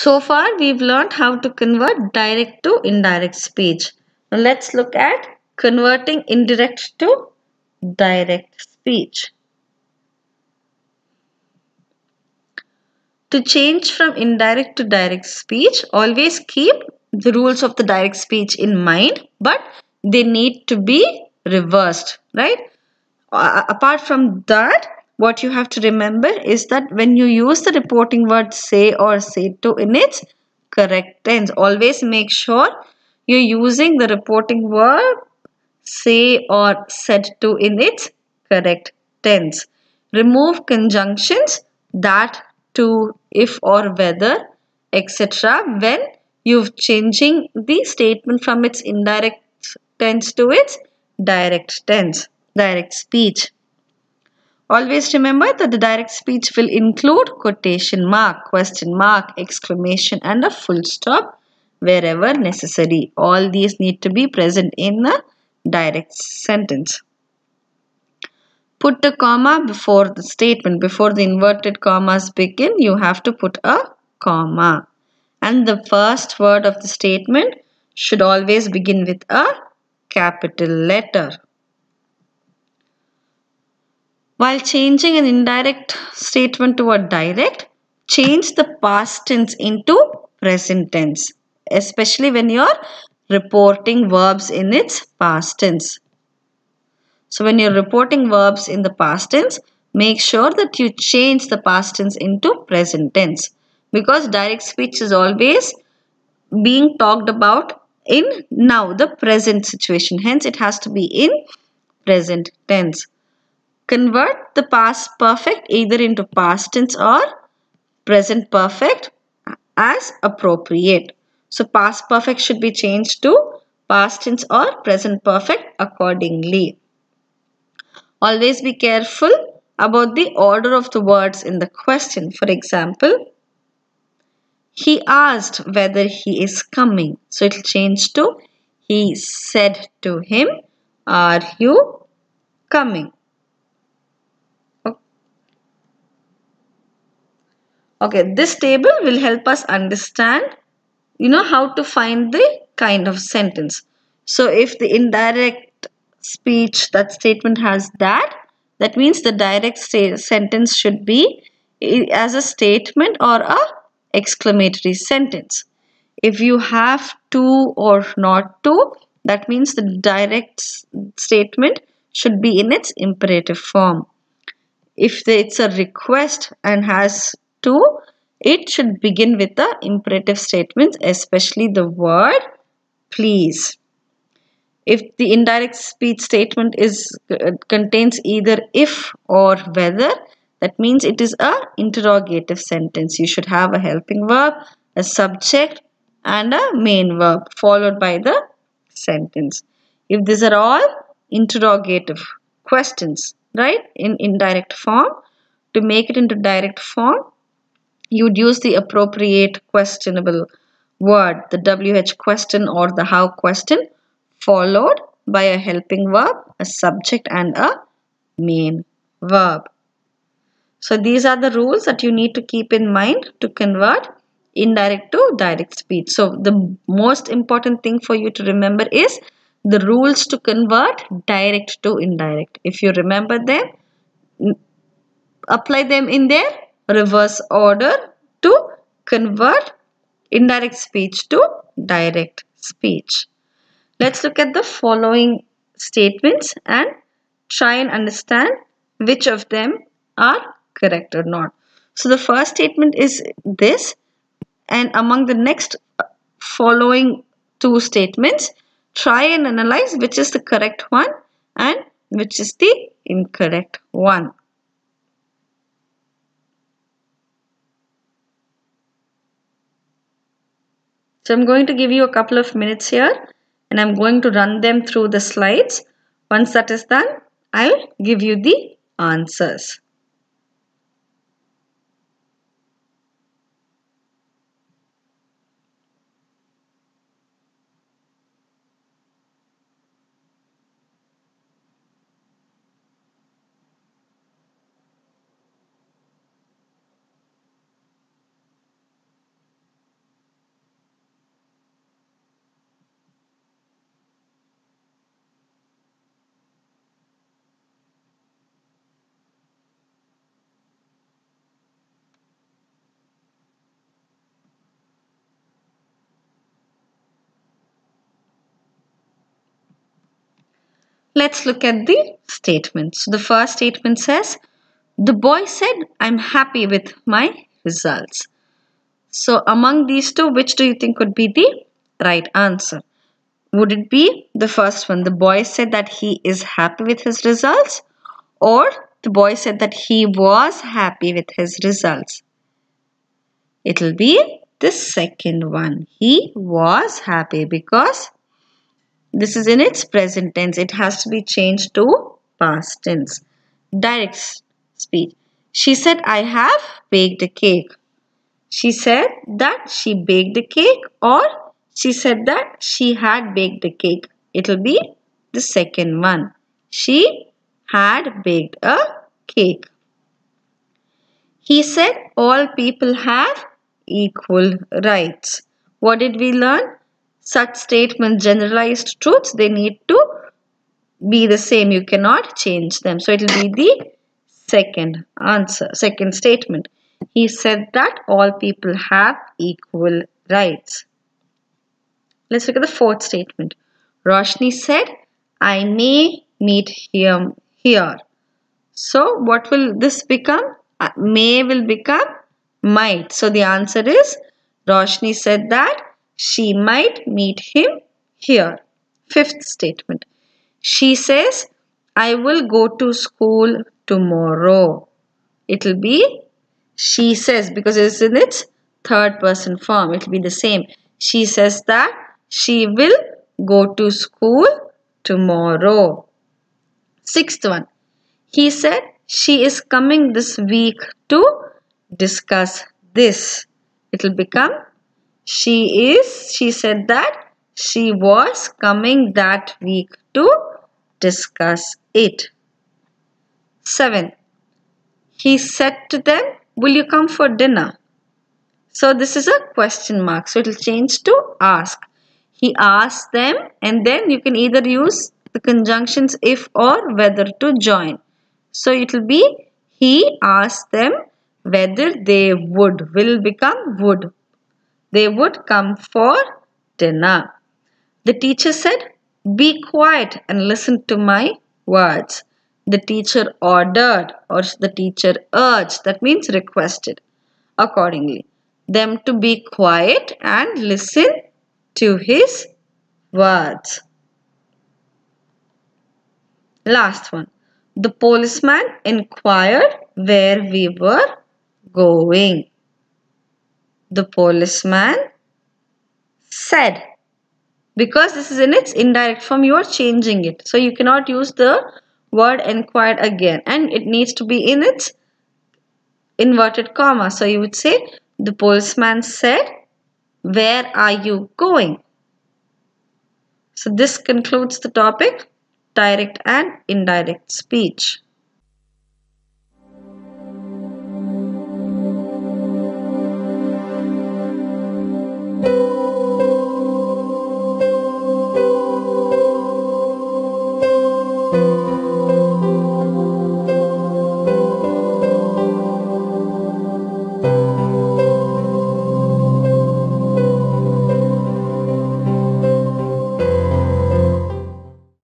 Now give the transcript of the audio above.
So far we've learned how to convert direct to indirect speech. Now let's look at converting indirect to direct speech. To change from indirect to direct speech, always keep the rules of the direct speech in mind, but they need to be reversed, right? Uh, apart from that, what you have to remember is that when you use the reporting word say or say to in its correct tense, always make sure you're using the reporting word say or said to in its correct tense. Remove conjunctions that to if or whether etc when you're changing the statement from its indirect tense to its direct tense, direct speech. Always remember that the direct speech will include quotation mark, question mark, exclamation and a full stop wherever necessary. All these need to be present in the direct sentence. Put a comma before the statement. Before the inverted commas begin, you have to put a comma. And the first word of the statement should always begin with a capital letter. While changing an indirect statement to a direct, change the past tense into present tense, especially when you're reporting verbs in its past tense. So when you're reporting verbs in the past tense, make sure that you change the past tense into present tense because direct speech is always being talked about in now the present situation hence it has to be in present tense Convert the past perfect either into past tense or present perfect as appropriate. So past perfect should be changed to past tense or present perfect accordingly. Always be careful about the order of the words in the question. For example, he asked whether he is coming. So it will change to he said to him, are you coming? Okay, this table will help us understand, you know, how to find the kind of sentence. So if the indirect speech, that statement has that, that means the direct sentence should be as a statement or a exclamatory sentence. If you have to or not to, that means the direct statement should be in its imperative form. If it's a request and has to, it should begin with the imperative statements, especially the word please. If the indirect speech statement is uh, contains either if or whether, that means it is a interrogative sentence. You should have a helping verb, a subject and a main verb followed by the sentence. If these are all interrogative questions, right, in indirect form, to make it into direct form, you'd use the appropriate questionable word, the WH question or the how question, followed by a helping verb, a subject and a main verb. So these are the rules that you need to keep in mind to convert indirect to direct speech. So the most important thing for you to remember is the rules to convert direct to indirect. If you remember them, apply them in their reverse order to convert indirect speech to direct speech. Let's look at the following statements and try and understand which of them are correct or not. So the first statement is this and among the next uh, following two statements try and analyze which is the correct one and which is the incorrect one. So I'm going to give you a couple of minutes here and I'm going to run them through the slides. Once that is done, I'll give you the answers. Let's look at the statements. The first statement says, the boy said, I'm happy with my results. So among these two, which do you think could be the right answer? Would it be the first one? The boy said that he is happy with his results or the boy said that he was happy with his results. It will be the second one. He was happy because this is in its present tense. It has to be changed to past tense. Direct speech. She said, I have baked a cake. She said that she baked a cake or she said that she had baked a cake. It will be the second one. She had baked a cake. He said all people have equal rights. What did we learn? Such statements, generalized truths, they need to be the same. You cannot change them. So it will be the second answer, second statement. He said that all people have equal rights. Let's look at the fourth statement. Roshni said, I may meet him here. So what will this become? Uh, may will become might. So the answer is Roshni said that she might meet him here. Fifth statement. She says, I will go to school tomorrow. It will be she says because it's in its third person form. It will be the same. She says that she will go to school tomorrow. Sixth one. He said she is coming this week to discuss this. It will become she is, she said that she was coming that week to discuss it. 7. He said to them, will you come for dinner? So this is a question mark. So it will change to ask. He asked them and then you can either use the conjunctions if or whether to join. So it will be he asked them whether they would will become would. They would come for dinner. The teacher said, be quiet and listen to my words. The teacher ordered or the teacher urged, that means requested accordingly, them to be quiet and listen to his words. Last one. The policeman inquired where we were going. The policeman said. Because this is in its indirect form, you are changing it. So you cannot use the word inquired again. And it needs to be in its inverted comma. So you would say, the policeman said, where are you going? So this concludes the topic direct and indirect speech.